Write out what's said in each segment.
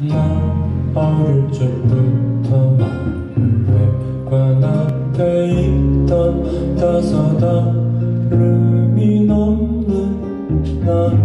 난 어릴 적부터 만회관 앞에 있던 따사다름이 넘는 나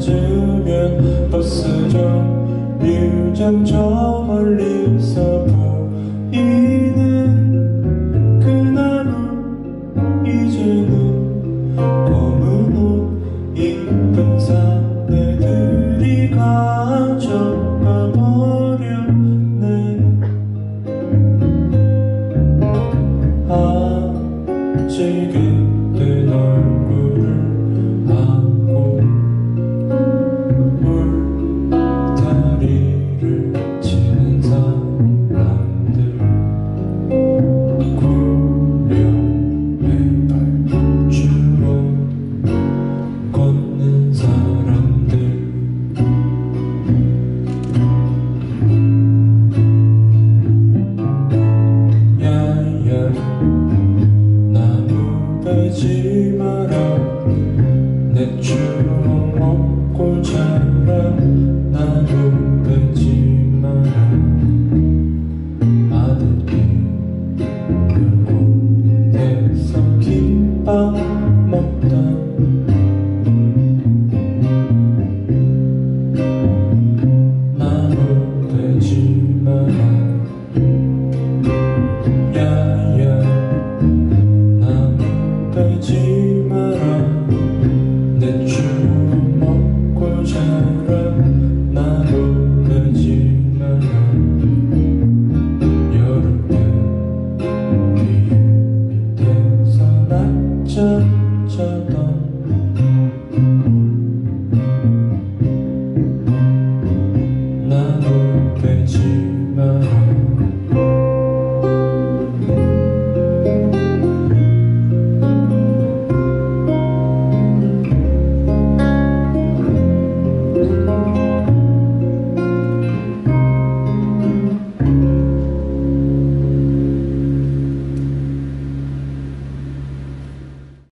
주면 버스 좀 뮤점 저 멀리 춤추던 나도 되지만